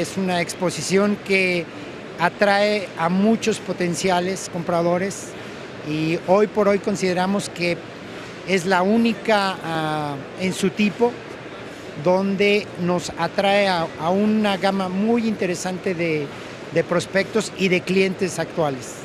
Es una exposición que atrae a muchos potenciales compradores y hoy por hoy consideramos que es la única ah, en su tipo donde nos atrae a, una gama muy interesante de prospectos y de clientes actuales.